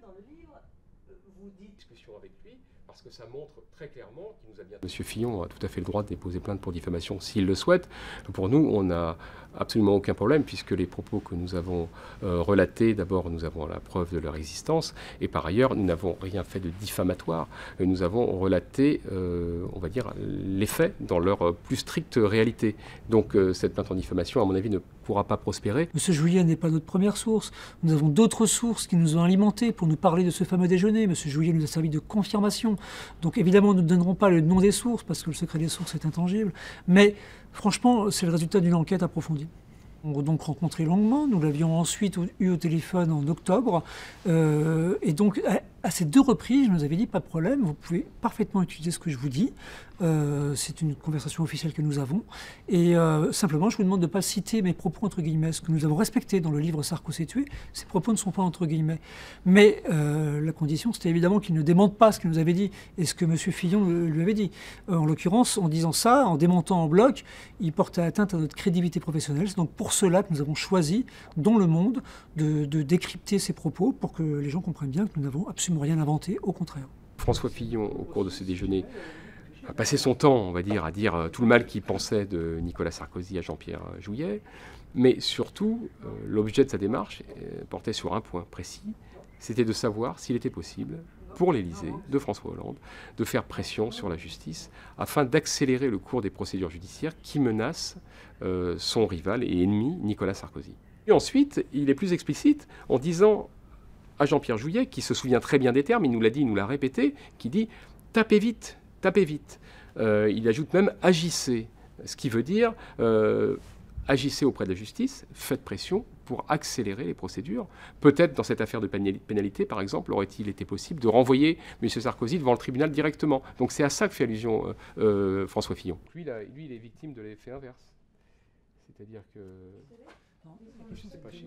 dans le livre, vous dites discussion avec lui parce que ça montre très clairement qu'il nous a bien. Monsieur Fillon a tout à fait le droit de déposer plainte pour diffamation s'il le souhaite. Pour nous, on n'a absolument aucun problème puisque les propos que nous avons euh, relatés, d'abord, nous avons la preuve de leur existence et par ailleurs, nous n'avons rien fait de diffamatoire. Nous avons relaté, euh, on va dire, les faits dans leur plus stricte réalité. Donc, euh, cette plainte en diffamation, à mon avis, ne pourra pas prospérer. Monsieur Juillet n'est pas notre première source. Nous avons d'autres sources qui nous ont alimentés pour nous parler de ce fameux déjeuner. Monsieur Juillet nous a servi de confirmation. Donc évidemment, nous ne donnerons pas le nom des sources parce que le secret des sources est intangible. Mais franchement, c'est le résultat d'une enquête approfondie. On a donc rencontré longuement. Nous l'avions ensuite eu au téléphone en octobre. Euh, et donc, à ces deux reprises, je nous avais dit pas de problème, vous pouvez parfaitement utiliser ce que je vous dis. Euh, c'est une conversation officielle que nous avons. Et euh, simplement, je vous demande de ne pas citer mes propos entre guillemets, ce que nous avons respecté dans le livre Sarko s'est tué. Ces propos ne sont pas entre guillemets. Mais euh, la condition, c'était évidemment qu'il ne démente pas ce qu'il nous avait dit et ce que M. Fillon lui avait dit. en l'occurrence, en disant ça, en démontant en bloc, il portait atteinte à notre crédibilité professionnelle. C'est donc pour cela que nous avons choisi, dans le monde, de, de décrypter ces propos pour que les gens comprennent bien que nous n'avons absolument rien inventé, au contraire. François Fillon, au cours de ce déjeuner, a passé son temps, on va dire, à dire euh, tout le mal qu'il pensait de Nicolas Sarkozy à Jean-Pierre Jouyet, mais surtout, euh, l'objet de sa démarche euh, portait sur un point précis, c'était de savoir s'il était possible pour l'Élysée, de François Hollande, de faire pression sur la justice afin d'accélérer le cours des procédures judiciaires qui menacent son rival et ennemi Nicolas Sarkozy. Et ensuite, il est plus explicite en disant à Jean-Pierre Jouyet, qui se souvient très bien des termes, il nous l'a dit, il nous l'a répété, qui dit tapez vite, tapez vite. Euh, il ajoute même agissez, ce qui veut dire euh, agissez auprès de la justice, faites pression pour accélérer les procédures. Peut-être dans cette affaire de pénalité, par exemple, aurait-il été possible de renvoyer M. Sarkozy devant le tribunal directement. Donc c'est à ça que fait allusion euh, François Fillon. Lui, lui, il est victime de l'effet inverse. C'est-à-dire que... Non, je ne sais pas chez qui.